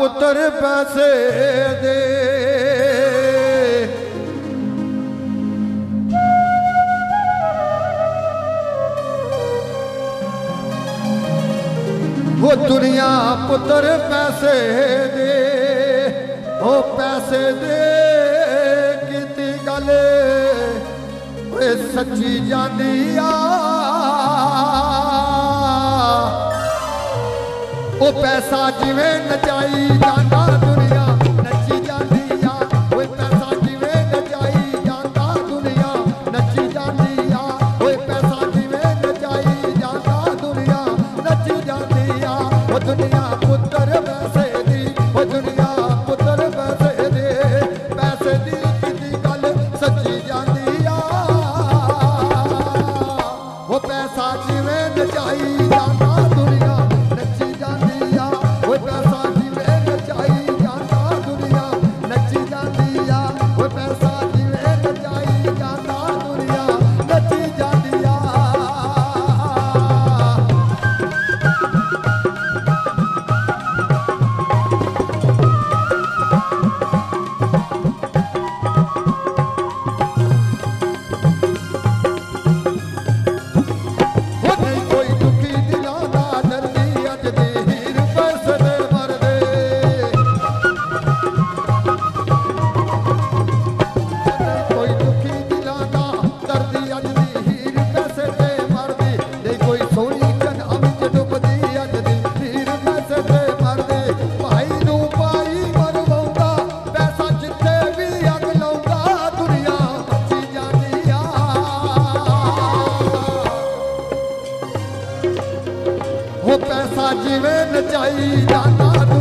ਪੁੱਤਰ ਪੈਸੇ ਦੇ। ਉਹ ਦੁਨੀਆ ਪੁੱਤਰ ਪੈਸੇ ਦੇ। ਉਹ ਪੈਸੇ ਦੇ ਕੀਤੀ ਗੱਲ। ਓਏ ਸੱਚੀ ਜਾਂਦੀ ਆ। ਉਹ ਪੈਸਾ ਜਿਵੇਂ ਨਚਾਈ ਜਾਂਦਾ ਦੁਨੀਆ, ਨੱਚੀ ਜਾਂਦੀ ਆ। ਓਏ ਪੈਸਾ ਜਿਵੇਂ ਨਚਾਈ ਜਾਂਦਾ ਦੁਨੀਆ, ਨੱਚੀ ਜਾਂਦੀ ਆ। ਓਏ ਪੈਸਾ ਜਿਵੇਂ ਨਚਾਈ ਜਾਂਦਾ ਦੁਨੀਆ, ਨੱਚੀ ਜਾਂਦੀ ਆ। ਉਹ ਦੁਨੀਆ ਪੁੱਤਰ ਵੈਸੇ ਦੀ ਉਹ ਦੁਨੀਆ ਪੁੱਤਰ ਵੈਸੇ ਦੇ। ਪੈਸੇ ਦੀ ਕਿਤੇ ਗੱਲ ਸੱਚੀ ਜਾਂਦੀ ਆ। ਉਹ ਪੈਸਾ ਜਿਵੇਂ ਨਚਾਈ ਜਾਂਦਾ ਉਹ ਪੈਸਾ ਜਿਵੇਂ ਨਚਾਈ ਜਾਂਦਾ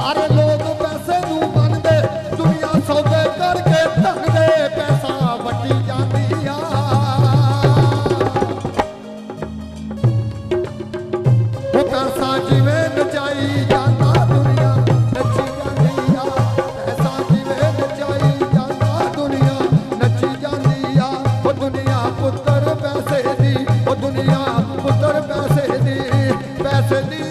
ਸਾਰੇ ਲੋਕ ਪੈਸੇ ਨੂੰ ਮੰਨਦੇ, ਦੁਨੀਆ ਸੌਦੇ ਕਰਕੇ ਧੰਦੇ ਪੈਸਾ ਵੱਟੀ ਜਾਂਦੀ ਆ। ਉਹ ਪੈਸਾ ਜਿਵੇਂ ਨਚਾਈ ਜਾਂਦਾ ਦੁਨੀਆ, ਨੱਚੀ ਜਾਂਦੀ ਆ। ਪੈਸਾ ਜਿਵੇਂ ਨਚਾਈ ਜਾਂਦਾ ਦੁਨੀਆ, ਨੱਚੀ ਜਾਂਦੀ ਆ। ਉਹ ਦੁਨੀਆ ਪੁੱਤਰ ਪੈਸੇ ਦੀ, ਉਹ ਦੁਨੀਆ ਪੁੱਤਰ ਪੈਸੇ ਦੀ ਪੈਸੇ ਦੀ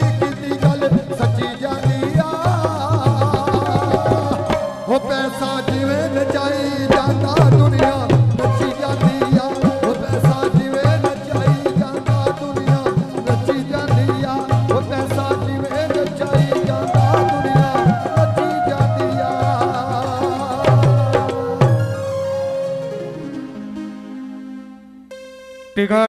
টিকা